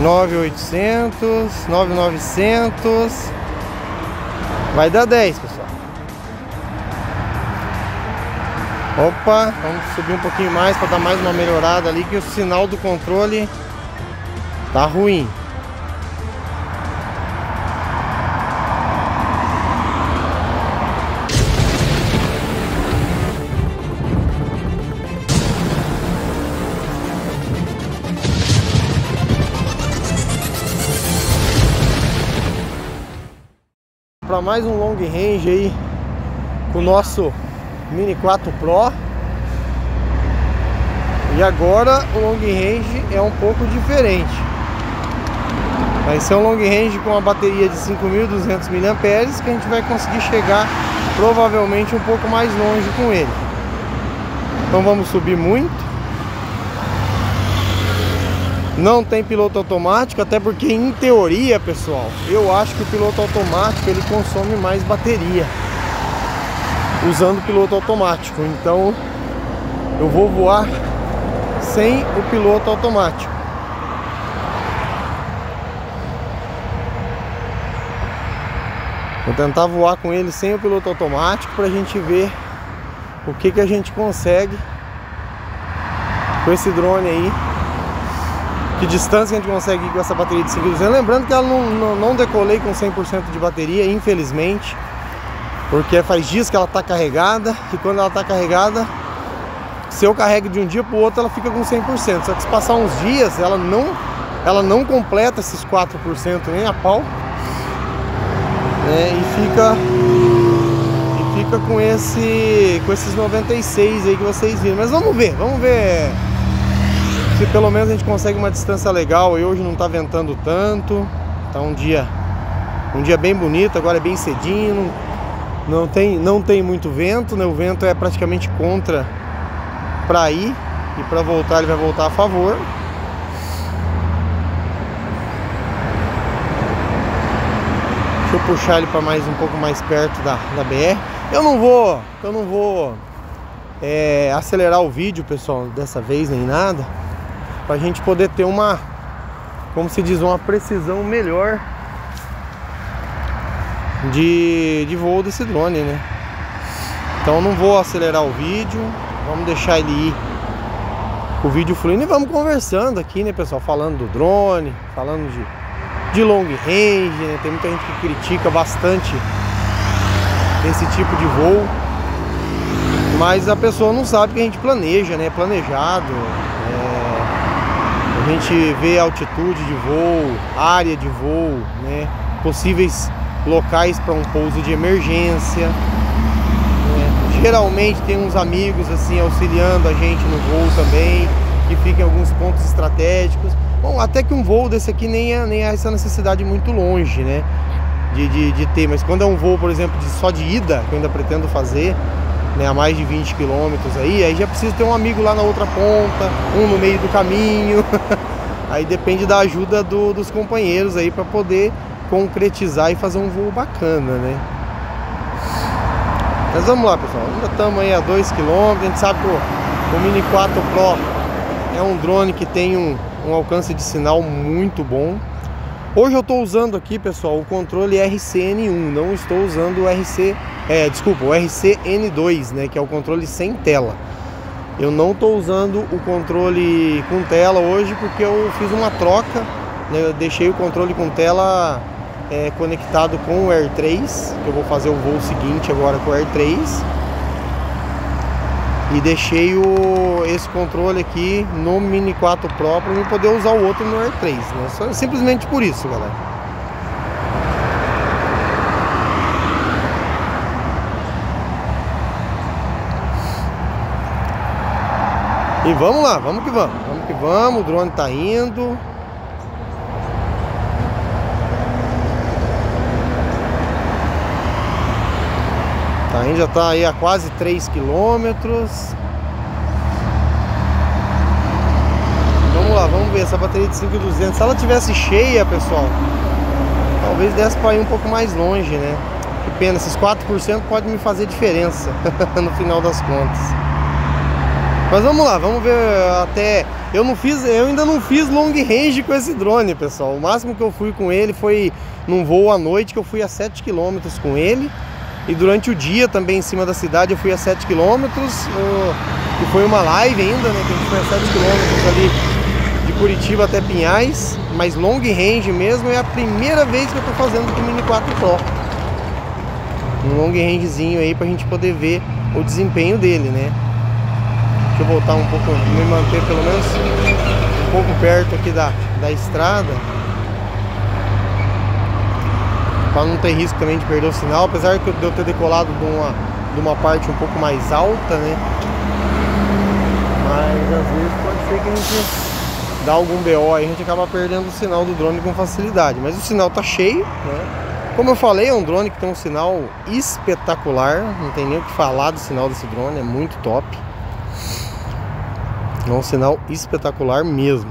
Nove oitocentos, nove novecentos, vai dar dez, pessoal. Opa, vamos subir um pouquinho mais para dar mais uma melhorada ali que o sinal do controle tá ruim. Mais um long range aí com o nosso Mini 4 Pro. E agora o long range é um pouco diferente. Vai ser um long range com uma bateria de 5.200 mAh que a gente vai conseguir chegar provavelmente um pouco mais longe com ele. Então vamos subir muito. Não tem piloto automático, até porque em teoria, pessoal, eu acho que o piloto automático ele consome mais bateria usando piloto automático. Então eu vou voar sem o piloto automático. Vou tentar voar com ele sem o piloto automático para a gente ver o que, que a gente consegue com esse drone aí. Que distância a gente consegue ir com essa bateria de 5 Lembrando que ela não, não, não decolei com 100% de bateria, infelizmente. Porque faz dias que ela está carregada e quando ela está carregada, se eu carrego de um dia para o outro, ela fica com 100%. Só que se passar uns dias, ela não, ela não completa esses 4% nem a pau. Né? E fica e fica com esse com esses 96 aí que vocês viram. Mas vamos ver, vamos ver se pelo menos a gente consegue uma distância legal. E hoje não está ventando tanto. Tá um dia um dia bem bonito, agora é bem cedinho, não tem, não tem muito vento, né? O vento é praticamente contra para ir e para voltar ele vai voltar a favor. Deixa eu puxar ele para mais um pouco mais perto da, da BR. Eu não vou, eu não vou é, acelerar o vídeo, pessoal, dessa vez nem nada, para a gente poder ter uma, como se diz, uma precisão melhor de, de voo desse drone, né? Então não vou acelerar o vídeo, vamos deixar ele ir o vídeo fluindo e vamos conversando aqui, né, pessoal? Falando do drone, falando de, de long range, né? Tem muita gente que critica bastante esse tipo de voo, mas a pessoa não sabe que a gente planeja, né? Planejado. A gente vê altitude de voo, área de voo, né? Possíveis locais para um pouso de emergência. Né? Geralmente tem uns amigos assim auxiliando a gente no voo também, que ficam em alguns pontos estratégicos. Bom, até que um voo desse aqui nem é, nem é essa necessidade muito longe, né? De, de, de, ter, mas quando é um voo, por exemplo, de, só de ida, que eu ainda pretendo fazer, né, a mais de 20 quilômetros aí, aí já precisa ter um amigo lá na outra ponta, um no meio do caminho. aí depende da ajuda do, dos companheiros aí para poder concretizar e fazer um voo bacana, né? Mas vamos lá, pessoal. Ainda estamos aí a 2 km. A gente sabe que o, o Mini 4 Pro é um drone que tem um, um alcance de sinal muito bom. Hoje eu estou usando aqui, pessoal, o controle RCN1. Não estou usando o RC... É, desculpa, o RCN2, né? Que é o controle sem tela. Eu não estou usando o controle com tela hoje porque eu fiz uma troca. Né? Eu deixei o controle com tela é, conectado com o Air 3, que eu vou fazer o voo seguinte agora com o Air 3. E deixei o, esse controle aqui no Mini 4 Pro para eu poder usar o outro no Air 3. Né? Só, simplesmente por isso, galera. E vamos lá, vamos que vamos. Vamos que vamos, o drone tá indo. A gente já está aí a quase 3 quilômetros. Vamos lá, vamos ver essa bateria de 5200. Se ela tivesse cheia, pessoal, talvez desse para ir um pouco mais longe, né? pena. Esses 4% pode me fazer diferença no final das contas. Mas vamos lá, vamos ver até. Eu não fiz, eu ainda não fiz long range com esse drone, pessoal. O máximo que eu fui com ele foi num voo à noite que eu fui a 7 km com ele. E durante o dia também em cima da cidade eu fui a 7 km. E foi uma live ainda, né? Que a gente foi a 7 km ali de Curitiba até Pinhais. Mas long range mesmo é a primeira vez que eu tô fazendo com o Mini 4 Pro. Um long rangezinho aí pra gente poder ver o desempenho dele, né? Deixa eu voltar um pouco, me manter pelo menos um pouco perto aqui da, da estrada para não ter risco também de perder o sinal, apesar de eu ter decolado de uma, de uma parte um pouco mais alta, né? Mas às vezes pode ser que a gente dá algum BO aí, a gente acaba perdendo o sinal do drone com facilidade. Mas o sinal tá cheio, né? Como eu falei, é um drone que tem um sinal espetacular, não tem nem o que falar do sinal desse drone, é muito top. É um sinal espetacular mesmo.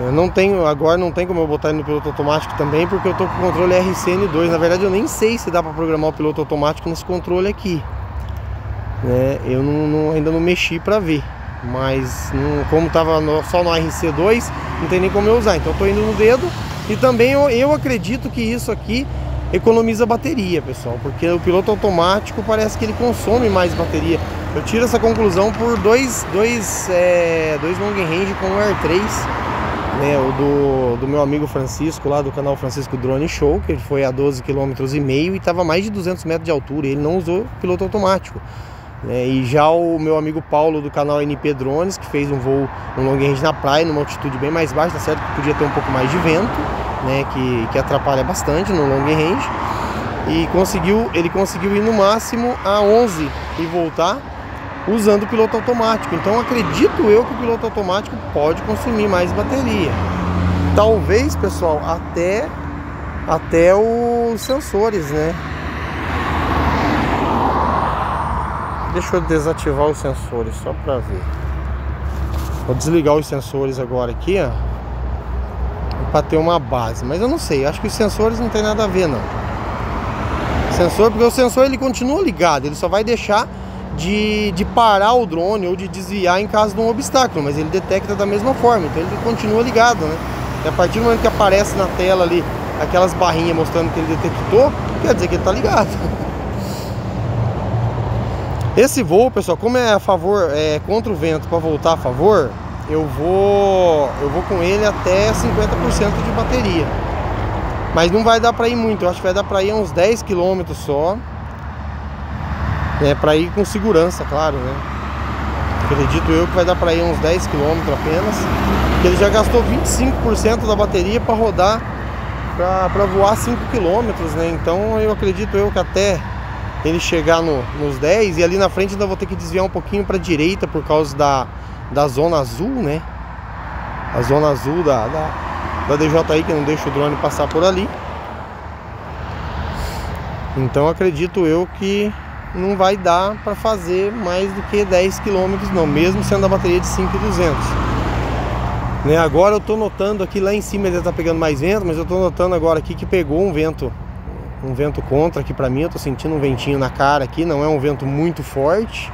Eu não tenho, agora não tem como eu botar ele no piloto automático também, porque eu tô com o controle RCN2. Na verdade, eu nem sei se dá para programar o piloto automático nesse controle aqui. Né? Eu não, não, ainda não mexi para ver. Mas não, como tava no, só no RC2, não tem nem como eu usar. Então eu tô indo no dedo. E também eu, eu acredito que isso aqui economiza bateria, pessoal, porque o piloto automático parece que ele consome mais bateria. Eu tiro essa conclusão por dois, dois, é, dois long range com o Air 3, né, o do, do meu amigo Francisco lá do canal Francisco Drone Show, que ele foi a 12 km e meio e estava mais de 200 metros de altura. Ele não usou piloto automático. Né, e já o meu amigo Paulo do canal NP Drones, que fez um voo um long range na praia, numa altitude bem mais baixa, tá certo que podia ter um pouco mais de vento né, que, que atrapalha bastante no long range. E conseguiu, ele conseguiu ir no máximo a 11 e voltar usando o piloto automático. Então acredito eu que o piloto automático pode consumir mais bateria. Talvez, pessoal, até até os sensores, né? Deixa eu desativar os sensores só para ver. Vou desligar os sensores agora aqui, ó para ter uma base. Mas eu não sei, acho que os sensores não tem nada a ver não. Sensor, porque o sensor ele continua ligado, ele só vai deixar de, de parar o drone ou de desviar em caso de um obstáculo, mas ele detecta da mesma forma, então ele continua ligado, né? E a partir do momento que aparece na tela ali aquelas barrinhas mostrando que ele detectou, quer dizer que ele está ligado. Esse voo, pessoal, como é a favor, é contra o vento para voltar a favor, eu vou eu vou com ele até 50% de bateria. Mas não vai dar para ir muito, eu acho que vai dar para ir uns 10 km só. Né, para ir com segurança, claro, né? Acredito eu que vai dar para ir uns 10 km apenas. Ele já gastou 25% da bateria para rodar para voar 5 km, né? Então eu acredito eu que até ele chegar no, nos 10 e ali na frente ainda vou ter que desviar um pouquinho para direita por causa da da zona azul, né? A zona azul da, da, da DJI que não deixa o drone passar por ali. Então acredito eu que não vai dar para fazer mais do que 10 km não, mesmo sendo a bateria de 5,200. Né, agora eu tô notando aqui lá em cima ele tá pegando mais vento, mas eu tô notando agora aqui que pegou um vento um vento contra aqui para mim, eu tô sentindo um ventinho na cara aqui, não é um vento muito forte.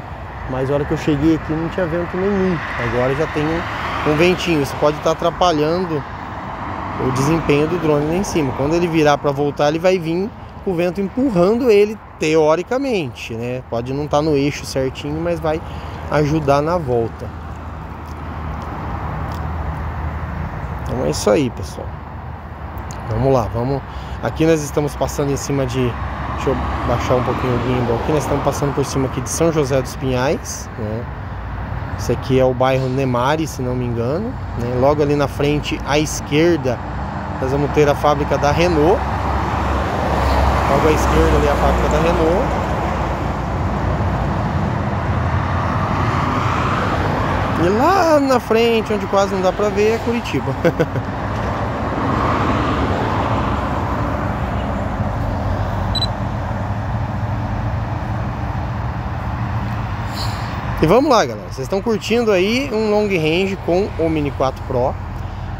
Mas a hora que eu cheguei aqui não tinha vento nenhum. Agora já tem um, um ventinho. Isso pode estar atrapalhando o desempenho do drone lá em cima. Quando ele virar para voltar, ele vai vir com o vento empurrando ele teoricamente, né? Pode não estar tá no eixo certinho, mas vai ajudar na volta. Então é isso aí, pessoal. Vamos lá, vamos. Aqui nós estamos passando em cima de Deixa eu baixar um pouquinho o gimbal aqui. Nós estamos passando por cima aqui de São José dos Pinhais, né? Esse aqui é o bairro Nemari, se não me engano. Né? Logo ali na frente, à esquerda, nós vamos ter a fábrica da Renault. Logo à esquerda ali a fábrica da Renault. E lá na frente, onde quase não dá pra ver, é Curitiba. E vamos lá, galera. Vocês estão curtindo aí um long range com o Mini 4 Pro.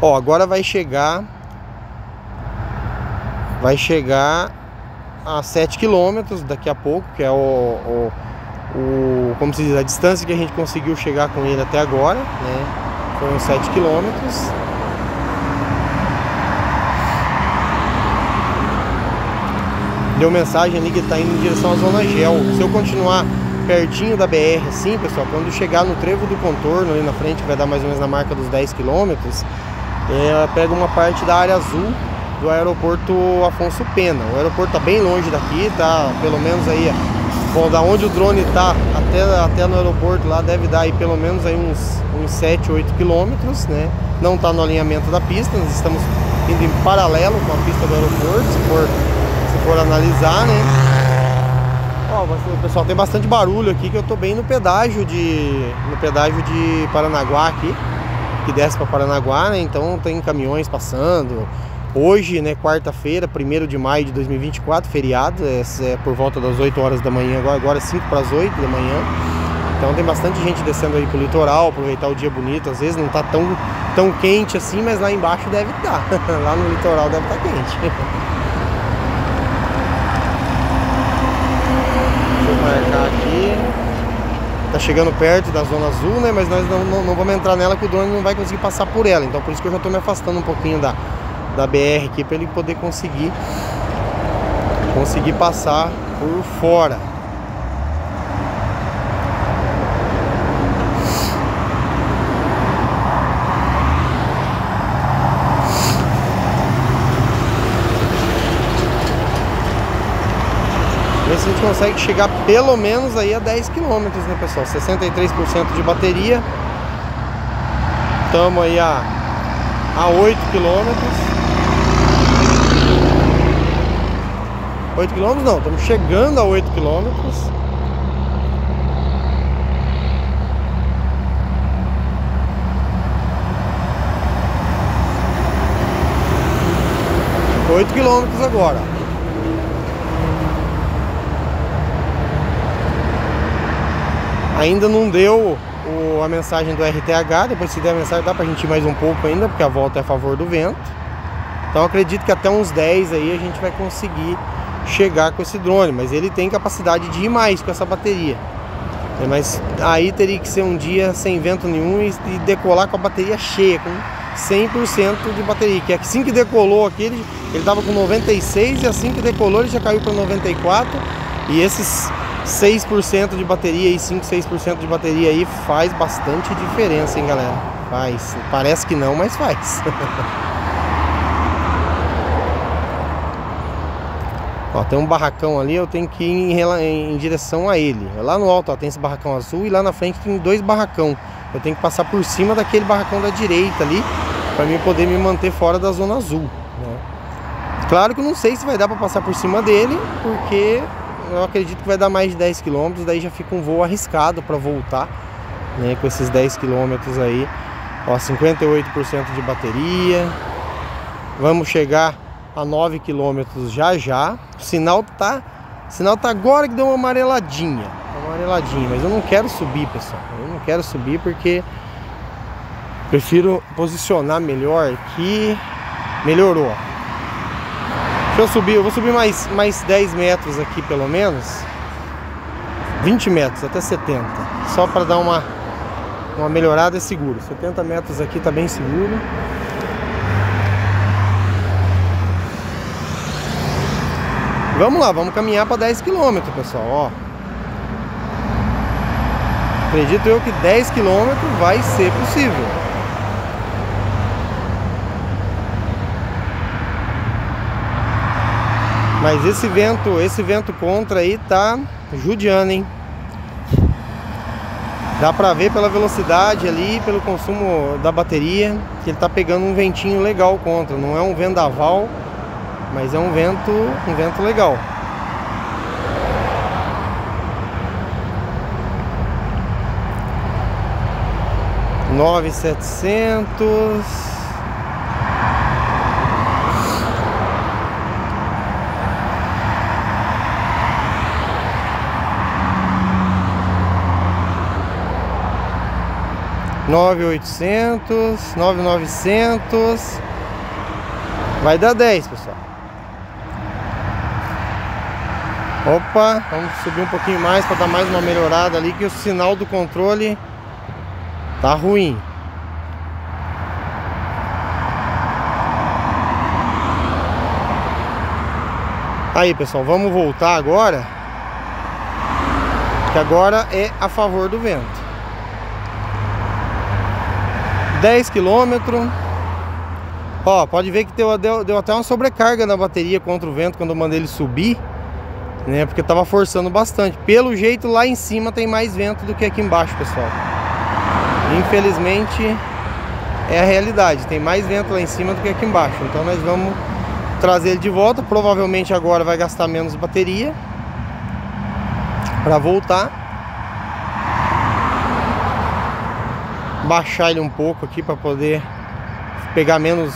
Ó, agora vai chegar vai chegar a 7 quilômetros daqui a pouco, que é o, o, o, como se diz, a distância que a gente conseguiu chegar com ele até agora, né? Foram 7 quilômetros. Deu mensagem ali que está indo em direção à zona gel. Se eu continuar pertinho da BR assim, pessoal, quando chegar no trevo do contorno ali na frente, vai dar mais ou menos na marca dos 10 quilômetros, é, pega uma parte da área azul do aeroporto Afonso Pena. O aeroporto está bem longe daqui, tá pelo menos aí, bom, da onde o drone está até, até no aeroporto lá deve dar aí pelo menos aí uns, uns 7, 8 quilômetros, né? Não está no alinhamento da pista, nós estamos indo em paralelo com a pista do aeroporto, se for, se for analisar, né? Pessoal, tem bastante barulho aqui que eu tô bem no pedágio de no pedágio de Paranaguá aqui, que desce para Paranaguá, né? Então tem caminhões passando, Hoje, né, quarta-feira, 1 de maio de 2024, feriado, é, é, por volta das 8 horas da manhã, agora, agora 5 para as 8 da manhã. Então tem bastante gente descendo aí pro litoral, aproveitar o dia bonito. Às vezes não tá tão, tão quente assim, mas lá embaixo deve estar. Tá. lá no litoral deve estar tá quente. Deixa eu marcar aqui. Tá chegando perto da zona azul, né? Mas nós não, não, não vamos entrar nela que o drone não vai conseguir passar por ela. Então por isso que eu já tô me afastando um pouquinho da, da BR aqui para ele poder conseguir conseguir passar por fora. Ver se a gente consegue chegar pelo menos aí a 10 km, né pessoal? 63% de bateria. Estamos aí a, a 8 quilômetros. 8 km não, estamos chegando a 8 km. Oito quilômetros agora. Ainda não deu o, a mensagem do RTH, depois se der a mensagem dá pra gente ir mais um pouco ainda, porque a volta é a favor do vento. Então acredito que até uns 10 aí a gente vai conseguir chegar com esse drone, mas ele tem capacidade de ir mais com essa bateria. É, mas aí teria que ser um dia sem vento nenhum e decolar com a bateria cheia, com 100% de bateria. Que assim que decolou aqui, ele estava com 96 e assim que decolou ele já caiu para 94. E esses 6% de bateria e 5, 6% de bateria aí faz bastante diferença, hein, galera? Faz. Parece que não, mas faz. Ó, tem um barracão ali, eu tenho que ir em, em, direção a ele. Lá no alto ó, tem esse barracão azul e lá na frente tem dois barracão. Eu tenho que passar por cima daquele barracão da direita ali para mim poder me manter fora da zona azul. Né? Claro que eu não sei se vai dar para passar por cima dele, porque eu acredito que vai dar mais de 10 km, daí já fica um voo arriscado para voltar, né, com esses 10 km aí. Ó, 58% de bateria. Vamos chegar a 9 km já já. O sinal tá, o sinal tá agora que deu uma amareladinha, amareladinha, mas eu não quero subir, pessoal. Eu não quero subir porque prefiro posicionar melhor aqui. Melhorou. Deixa eu subir, eu vou subir mais mais 10 metros aqui pelo menos. 20 metros até 70, só para dar uma uma melhorada é seguro. 70 metros aqui tá bem seguro. Vamos lá, vamos caminhar para 10 km, pessoal, ó. Acredito eu que 10 km vai ser possível. Mas esse vento, esse vento contra aí tá judiando, hein? Dá pra ver pela velocidade ali, pelo consumo da bateria, que ele tá pegando um ventinho legal contra. Não é um vendaval, mas é um vento, um vento legal. Nove setecentos. Nove oitocentos, nove novecentos, vai dar dez, pessoal. Opa, vamos subir um pouquinho mais para dar mais uma melhorada ali que o sinal do controle tá ruim. Aí pessoal, vamos voltar agora Que agora é a favor do vento. 10 quilômetros Ó, pode ver que deu, deu, deu até uma sobrecarga na bateria contra o vento Quando eu mandei ele subir né? Porque tava forçando bastante Pelo jeito lá em cima tem mais vento do que aqui embaixo, pessoal Infelizmente é a realidade Tem mais vento lá em cima do que aqui embaixo Então nós vamos trazer ele de volta. Provavelmente agora vai gastar menos bateria para voltar. Baixar ele um pouco aqui para poder pegar menos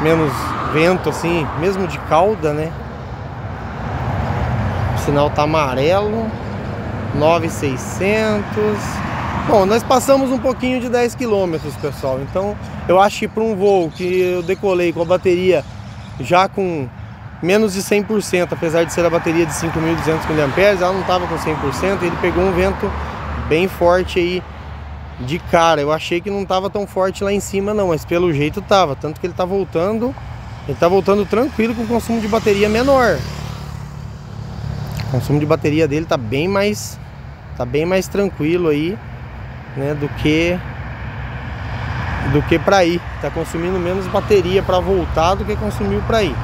menos vento assim, mesmo de cauda, né? O sinal tá amarelo. 9600. Bom, nós passamos um pouquinho de 10 km, pessoal. Então, eu acho que para um voo que eu decolei com a bateria já com menos de 100%, apesar de ser a bateria de 5.200 mAh, ela não estava com 100%, ele pegou um vento bem forte aí de cara. Eu achei que não estava tão forte lá em cima não, mas pelo jeito estava, tanto que ele está voltando, ele está voltando tranquilo com consumo de bateria menor. O consumo de bateria dele está bem mais tá bem mais tranquilo aí, né, do que do que para ir. Está consumindo menos bateria para voltar do que consumiu para ir.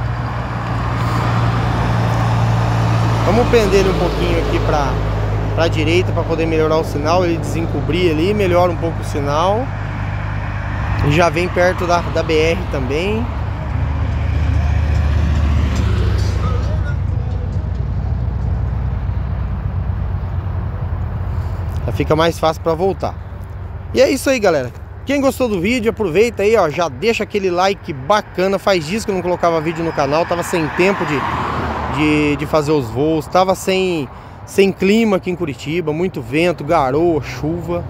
Vamos pender ele um pouquinho aqui para para direita para poder melhorar o sinal, ele desencobrir ali, melhora um pouco o sinal. E já vem perto da, da BR também. Fica mais fácil para voltar. E é isso aí, galera. Quem gostou do vídeo, aproveita aí, ó, já deixa aquele like bacana. Faz dias que eu não colocava vídeo no canal, tava sem tempo de, de, de fazer os voos, tava sem, sem clima aqui em Curitiba, muito vento, garoa, chuva.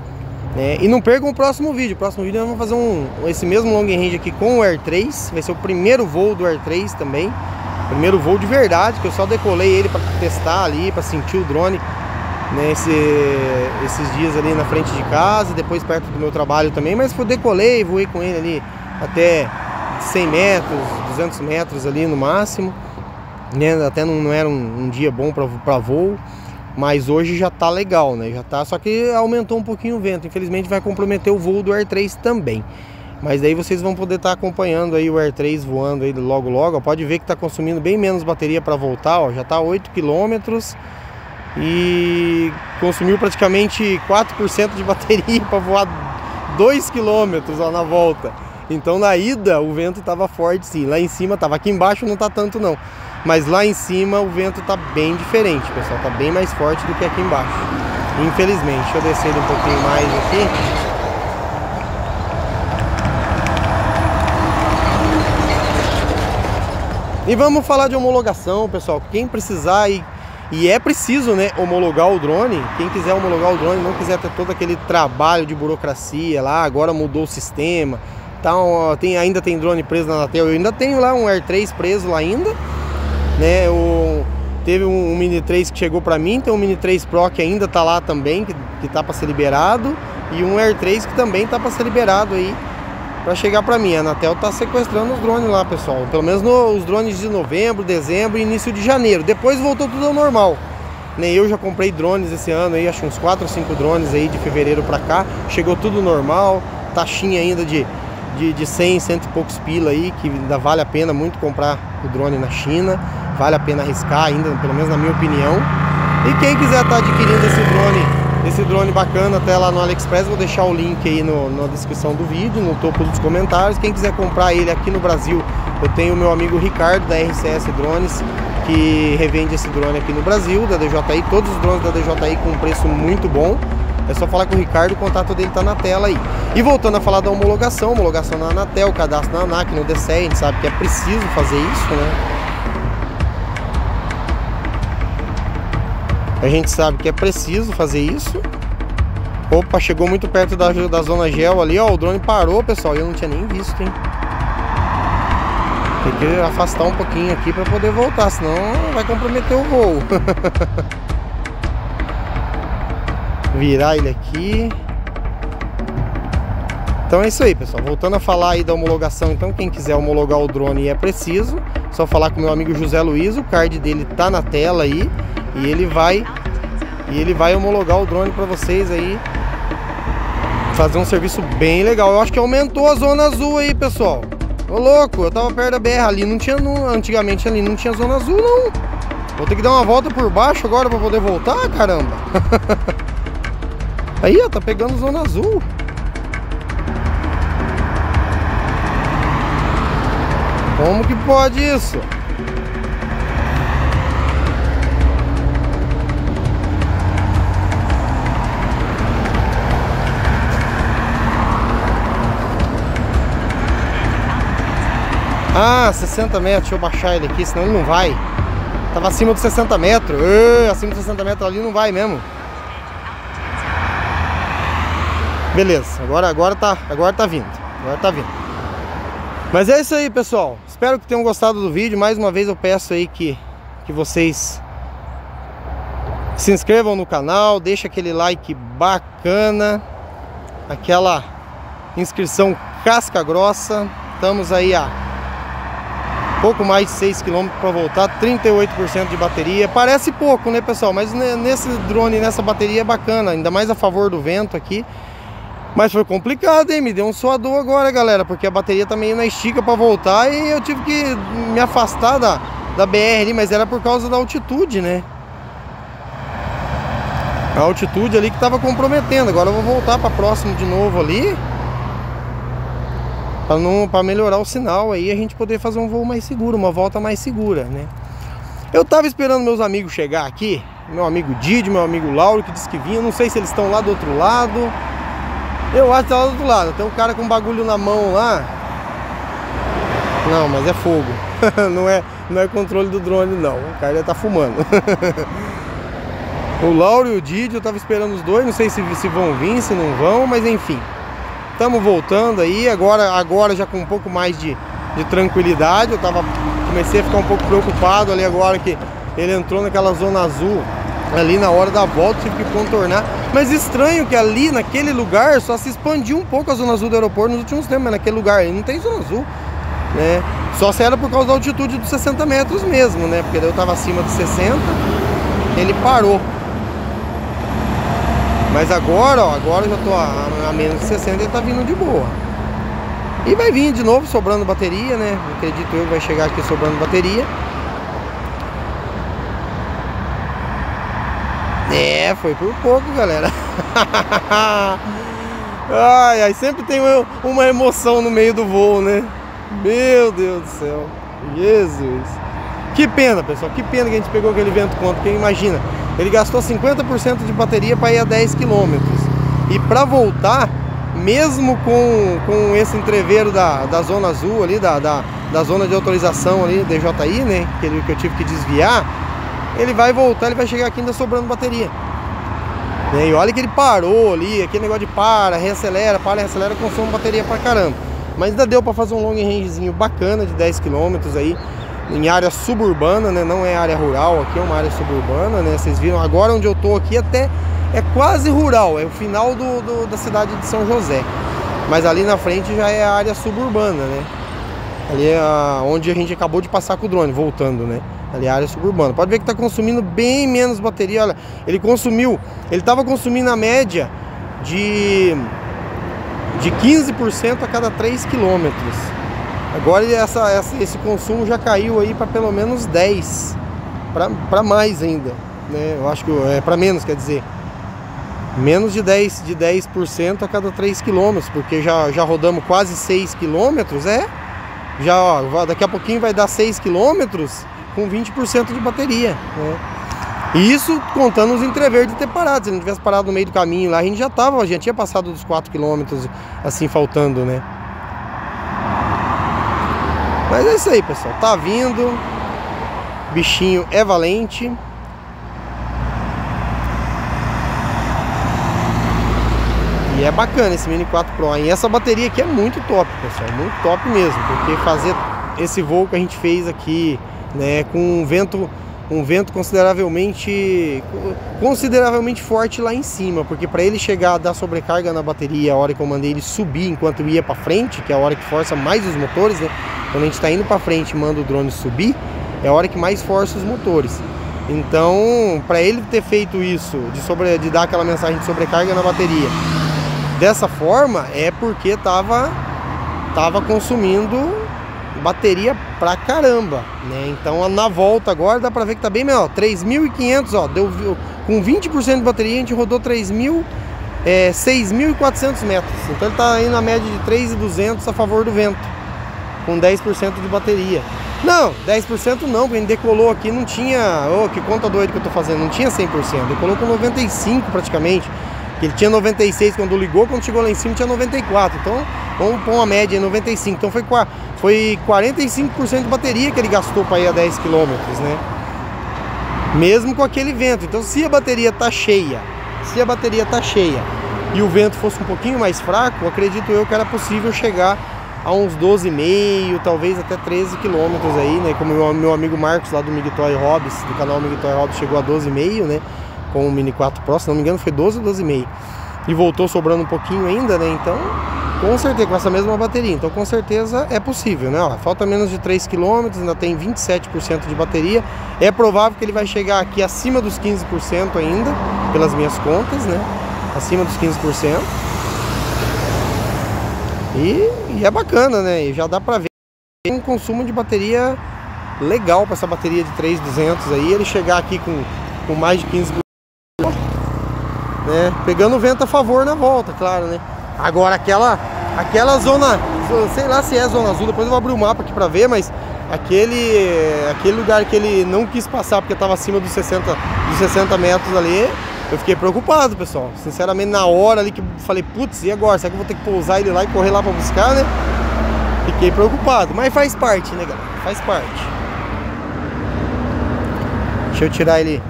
Né? E não percam o próximo vídeo. O próximo vídeo nós vamos fazer um, esse mesmo long range aqui com o Air 3. Vai ser o primeiro voo do Air 3 também. Primeiro voo de verdade, que eu só decolei ele para testar ali, para sentir o drone nesse, né, esses dias ali na frente de casa, depois perto do meu trabalho também, mas eu decolei, voei com ele ali até 100 metros, 200 metros ali no máximo, né? até não, não era um, um dia bom para voo, mas hoje já tá legal, né? Já tá, só que aumentou um pouquinho o vento, infelizmente vai comprometer o voo do Air 3 também. Mas daí vocês vão poder estar tá acompanhando aí o Air 3 voando aí logo logo, ó, pode ver que está consumindo bem menos bateria para voltar, ó, já tá 8 quilômetros e consumiu praticamente 4% de bateria para voar 2 km ó, na volta. Então na ida o vento estava forte sim, lá em cima estava, aqui embaixo não está tanto não. Mas lá em cima o vento está bem diferente, pessoal, está bem mais forte do que aqui embaixo. Infelizmente, deixa eu descer um pouquinho mais aqui. E vamos falar de homologação, pessoal. Quem precisar e e é preciso, né, homologar o drone. Quem quiser homologar o drone, não quiser ter todo aquele trabalho de burocracia lá, agora mudou o sistema. Então, tem, ainda tem drone preso na Anatel. Eu ainda tenho lá um Air 3 preso lá ainda. Né, o, teve um, um Mini 3 que chegou para mim, tem um Mini 3 Pro que ainda tá lá também, que, que tá para ser liberado. E um Air 3 que também tá para ser liberado aí para chegar para mim. A Anatel tá sequestrando os drones lá, pessoal. Pelo menos no, os drones de novembro, dezembro e início de janeiro. Depois voltou tudo ao normal. Nem eu já comprei drones esse ano aí, acho uns 4 ou 5 drones aí de fevereiro para cá. Chegou tudo normal, taxinha ainda de, de, de 100, cento e poucos pila aí, que ainda vale a pena muito comprar o drone na China. Vale a pena arriscar ainda, pelo menos na minha opinião. E quem quiser estar tá adquirindo esse drone esse drone bacana até lá no AliExpress, vou deixar o link aí no, na descrição do vídeo, no topo dos comentários. Quem quiser comprar ele aqui no Brasil, eu tenho o meu amigo Ricardo da RCS Drones, que revende esse drone aqui no Brasil, da DJI, todos os drones da DJI com um preço muito bom. É só falar com o Ricardo, o contato dele tá na tela aí. E voltando a falar da homologação, homologação na Anatel, cadastro na ANAC, no DCE, a gente sabe que é preciso fazer isso, né? A gente sabe que é preciso fazer isso. Opa, chegou muito perto da, da zona gel ali, ó. O drone parou, pessoal. Eu não tinha nem visto, hein? Tem que afastar um pouquinho aqui para poder voltar, senão vai comprometer o voo. Virar ele aqui. Então é isso aí, pessoal. Voltando a falar aí da homologação, então quem quiser homologar o drone é preciso, só falar com meu amigo José Luiz, o card dele tá na tela aí e ele vai e ele vai homologar o drone para vocês aí. Fazer um serviço bem legal. Eu acho que aumentou a zona azul aí, pessoal. Ô louco, eu tava perto da BR ali, não tinha antigamente ali não tinha zona azul não. Vou ter que dar uma volta por baixo agora para poder voltar, caramba. aí, ó, tá pegando zona azul. Como que pode isso? Ah, 60 metros, deixa eu baixar ele aqui, senão ele não vai. Tava acima dos 60 metros. Uh, acima dos 60 metros ali não vai mesmo. Beleza, agora, agora, tá, agora tá vindo. Agora tá vindo. Mas é isso aí, pessoal. Espero que tenham gostado do vídeo. Mais uma vez eu peço aí que, que vocês se inscrevam no canal, deixa aquele like bacana, aquela inscrição casca grossa. Estamos aí a pouco mais de 6 km para voltar, 38% de bateria. Parece pouco, né, pessoal? Mas nesse drone, nessa bateria é bacana, ainda mais a favor do vento aqui. Mas foi complicado, hein? Me deu um suador agora, galera, porque a bateria tá meio na estica para voltar e eu tive que me afastar da, da BR ali, mas era por causa da altitude, né? A altitude ali que tava comprometendo. Agora eu vou voltar para próximo de novo ali. Para melhorar o sinal aí a gente poder fazer um voo mais seguro, uma volta mais segura, né? Eu tava esperando meus amigos chegar aqui, meu amigo Didi, meu amigo Lauro que disse que vinha, não sei se eles estão lá do outro lado. Eu acho que tá lá do outro lado. Tem um cara com um bagulho na mão lá. Não, mas é fogo. não, é, não é controle do drone, não. O cara já tá fumando. o Lauro e o Didi, eu tava esperando os dois. Não sei se, se vão vir, se não vão, mas enfim. Estamos voltando aí. Agora, agora já com um pouco mais de, de tranquilidade. Eu tava, comecei a ficar um pouco preocupado ali agora que ele entrou naquela zona azul ali na hora da volta, tive que contornar. Mas estranho que ali naquele lugar só se expandiu um pouco a zona azul do aeroporto nos últimos tempos, mas naquele lugar aí não tem zona azul, né? Só se era por causa da altitude dos 60 metros mesmo, né? Porque eu tava acima de 60, ele parou. Mas agora, ó, agora eu já tô a, a menos de 60 e tá vindo de boa. E vai vir de novo sobrando bateria, né? Acredito eu que vai chegar aqui sobrando bateria. É, foi por pouco, galera. ai, ai, sempre tem uma emoção no meio do voo, né? Meu Deus do céu. Jesus. Que pena, pessoal. Que pena que a gente pegou aquele vento contra. Porque imagina, ele gastou 50% de bateria para ir a 10 km. E para voltar, mesmo com, com esse entreveiro da, da zona azul ali, da, da, da zona de autorização ali, DJI, né? Que, que eu tive que desviar ele vai voltar, ele vai chegar aqui ainda sobrando bateria. E olha que ele parou ali, aquele negócio de para, reacelera, para, reacelera, consome bateria pra caramba. Mas ainda deu para fazer um long rangezinho bacana de 10 km aí, em área suburbana, né? Não é área rural, aqui é uma área suburbana, né? Vocês viram agora onde eu tô aqui até é quase rural, é o final do, do da cidade de São José. Mas ali na frente já é a área suburbana, né? Ali é a, onde a gente acabou de passar com o drone, voltando, né? ali a área suburbana. Pode ver que está consumindo bem menos bateria. Olha, ele consumiu, ele estava consumindo a média de, de 15% a cada 3 quilômetros. Agora essa, essa, esse consumo já caiu aí para pelo menos 10, para mais ainda. Né? Eu acho que é para menos, quer dizer. Menos de 10%, de 10 a cada 3 quilômetros, porque já, já rodamos quase 6 quilômetros, é? Já, ó, daqui a pouquinho vai dar 6 quilômetros com 20% de bateria. Né? Isso contando os entrever de ter parado. Se não tivesse parado no meio do caminho lá, a gente já tava, já tinha passado dos 4 km assim faltando, né? Mas é isso aí, pessoal. Tá vindo. Bichinho é valente. E é bacana esse Mini 4 Pro. E essa bateria aqui é muito top, pessoal. Muito top mesmo. Porque fazer esse voo que a gente fez aqui, né, com um vento um vento consideravelmente consideravelmente forte lá em cima, porque para ele chegar a dar sobrecarga na bateria a hora que eu mandei ele subir enquanto ia para frente, que é a hora que força mais os motores, né? Quando a gente está indo para frente e manda o drone subir, é a hora que mais força os motores. Então, para ele ter feito isso, de, sobre, de dar aquela mensagem de sobrecarga na bateria, dessa forma, é porque tava, tava consumindo bateria pra caramba, né? Então na volta agora dá pra ver que tá bem melhor. 3.500, ó, deu com 20% de bateria a gente rodou 3.000 é, 6.400 metros. Então ele tá aí na média de 3.200 a favor do vento, com 10% de bateria. Não, 10% não, porque decolou aqui, não tinha, oh, que conta doido que eu tô fazendo, não tinha 100%, decolou com 95 praticamente. Ele tinha 96 quando ligou, quando chegou lá em cima tinha 94. Então, vamos pôr uma média 95. Então foi, foi 45% de bateria que ele gastou para ir a 10 km, né? Mesmo com aquele vento. Então, se a bateria tá cheia, se a bateria tá cheia e o vento fosse um pouquinho mais fraco, acredito eu que era possível chegar a uns 12,5, talvez até 13 quilômetros aí, né? Como meu, meu amigo Marcos lá do Migtoy Hobbs, do canal Migtoy Hobbs, chegou a 12,5, né? com o Mini 4 Pro, se não me engano foi 12 ou 12,5 e voltou sobrando um pouquinho ainda, né? Então, com certeza, com essa mesma bateria, então com certeza é possível, né? Ó, falta menos de 3 km, ainda tem 27% de bateria. É provável que ele vai chegar aqui acima dos 15% ainda, pelas minhas contas, né? Acima dos 15%. E, e é bacana, né? E já dá pra ver um consumo de bateria legal para essa bateria de 3200 aí, ele chegar aqui com, com mais de 15% né? Pegando vento a favor na volta, claro, né? Agora aquela aquela zona, sei lá se é zona azul, depois eu vou abrir o mapa aqui para ver, mas aquele aquele lugar que ele não quis passar porque estava acima dos 60 dos 60 metros ali, eu fiquei preocupado, pessoal. Sinceramente, na hora ali que falei, putz, e agora? Será que eu vou ter que pousar ele lá e correr lá para buscar, né? Fiquei preocupado, mas faz parte, né, galera? Faz parte. Deixa eu tirar ele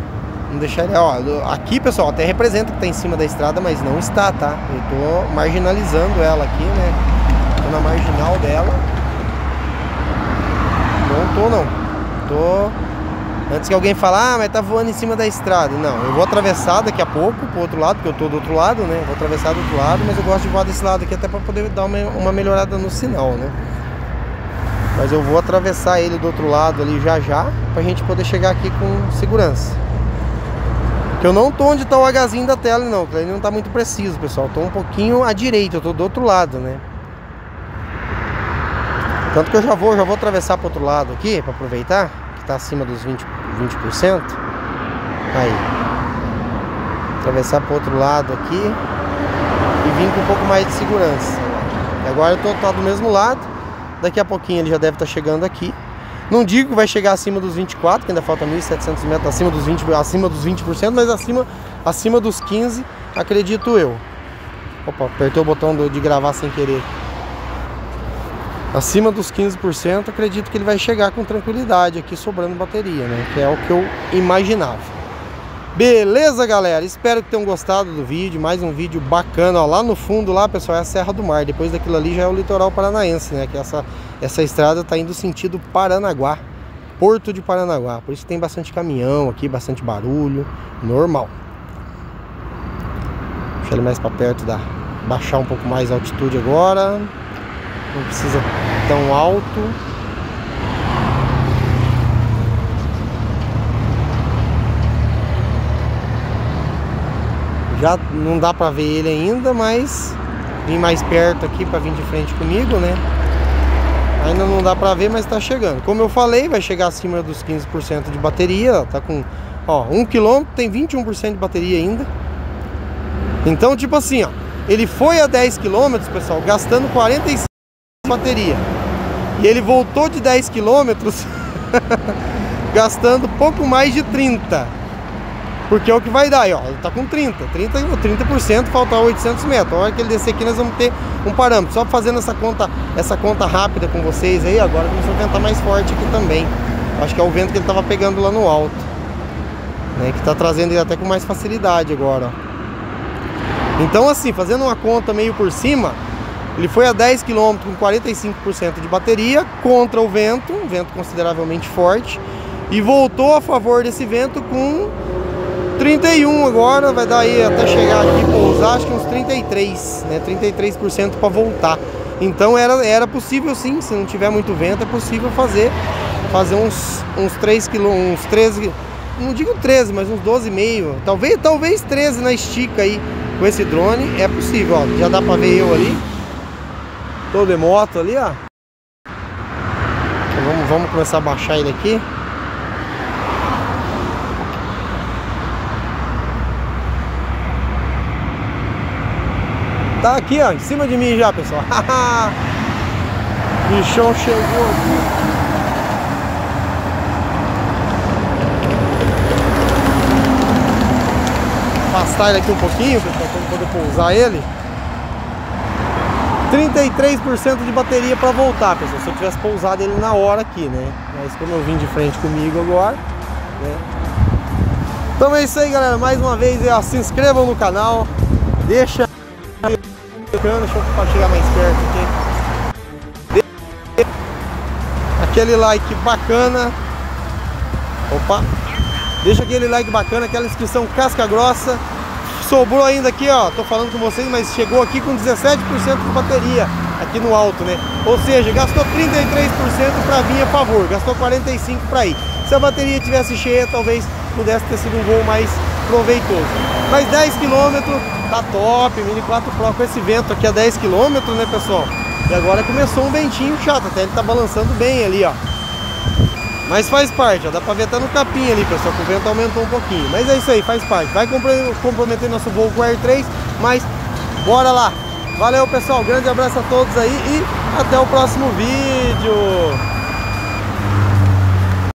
Vamos deixar ele, ó, aqui pessoal, até representa que tá em cima da estrada, mas não está, tá? Eu tô marginalizando ela aqui, né? Tô na marginal dela. Não tô não. Tô. Antes que alguém fale, ah, mas tá voando em cima da estrada. Não, eu vou atravessar daqui a pouco pro outro lado, porque eu tô do outro lado, né? Vou atravessar do outro lado, mas eu gosto de voar desse lado aqui até pra poder dar uma, uma melhorada no sinal, né? Mas eu vou atravessar ele do outro lado ali já já, pra gente poder chegar aqui com segurança. Que eu não tô onde tá o Hzinho da tela, não. Que ele não tá muito preciso, pessoal. tô um pouquinho à direita, eu tô do outro lado, né? Tanto que eu já vou, já vou atravessar para outro lado aqui, para aproveitar, que tá acima dos 20%. 20%. Aí. Atravessar para outro lado aqui e vir com um pouco mais de segurança. Agora eu tô, tô do mesmo lado. Daqui a pouquinho ele já deve estar tá chegando aqui. Não digo que vai chegar acima dos 24, que ainda falta 1.700 metros acima dos 20%, acima dos 20%, mas acima, acima dos 15%, acredito eu. Opa, apertei o botão de gravar sem querer. Acima dos 15%, acredito que ele vai chegar com tranquilidade aqui, sobrando bateria, né? Que é o que eu imaginava. Beleza, galera? Espero que tenham gostado do vídeo. Mais um vídeo bacana. Ó, lá no fundo, lá, pessoal, é a Serra do Mar. Depois daquilo ali já é o litoral paranaense, né? Que essa, essa estrada tá indo sentido Paranaguá. Porto de Paranaguá. Por isso tem bastante caminhão aqui, bastante barulho. Normal. Deixa ele mais para perto da... Baixar um pouco mais a altitude agora. Não precisa tão alto. Já não dá pra ver ele ainda, mas vim mais perto aqui para vir de frente comigo, né? Ainda não dá pra ver, mas tá chegando. Como eu falei, vai chegar acima dos 15% de bateria, tá com, ó, 1 km tem 21% de bateria ainda. Então, tipo assim, ó, ele foi a 10 km, pessoal, gastando 45 de bateria. E ele voltou de 10 km gastando pouco mais de 30. Porque é o que vai dar aí, ó. Ele tá com 30. 30, 30% falta 800 metros. A hora que ele descer aqui, nós vamos ter um parâmetro. Só fazendo essa conta, essa conta rápida com vocês aí, agora começou a ventar mais forte aqui também. Acho que é o vento que ele tava pegando lá no alto. Né, que tá trazendo ele até com mais facilidade agora, ó. Então assim, fazendo uma conta meio por cima, Ele foi a 10 km com 45% de bateria contra o vento, um vento consideravelmente forte, e voltou a favor desse vento com 31 agora, vai dar aí até chegar aqui pousar, acho que uns 33, né? 33% para voltar. Então era, era possível sim, se não tiver muito vento, é possível fazer fazer uns, uns 3 km, uns 13, não digo 13, mas uns 12,5, talvez, talvez 13 na estica aí com esse drone, é possível, ó, já dá para ver eu ali. Tô de moto ali, ó. Então vamos, vamos começar a baixar ele aqui. Tá aqui, ó, em cima de mim já, pessoal. Bichão chegou aqui. Afastar ele aqui um pouquinho, pessoal, para poder pousar ele. 33% de bateria para voltar, pessoal. Se eu tivesse pousado ele na hora aqui, né? Mas como eu vim de frente comigo agora, né? Então é isso aí, galera. Mais uma vez, ó, se inscrevam no canal. Deixa deixa eu chegar mais perto aqui. Aquele like bacana. Opa! Deixa aquele like bacana, aquela inscrição casca grossa. Sobrou ainda aqui, ó. Tô falando com vocês, mas chegou aqui com 17% de bateria aqui no alto, né? Ou seja, gastou 33% para vir a favor, gastou 45 para ir. Se a bateria tivesse cheia, talvez pudesse ter sido um voo mais proveitoso. Mas 10 km Tá top, Mini 4 Pro com esse vento aqui a 10 km, né, pessoal? E agora começou um ventinho chato, até ele tá balançando bem ali, ó. Mas faz parte, ó, dá pra ver até no capim ali, pessoal, que o vento aumentou um pouquinho. Mas é isso aí, faz parte. Vai comprometer nosso voo com o Air 3, mas bora lá. Valeu, pessoal, grande abraço a todos aí e até o próximo vídeo.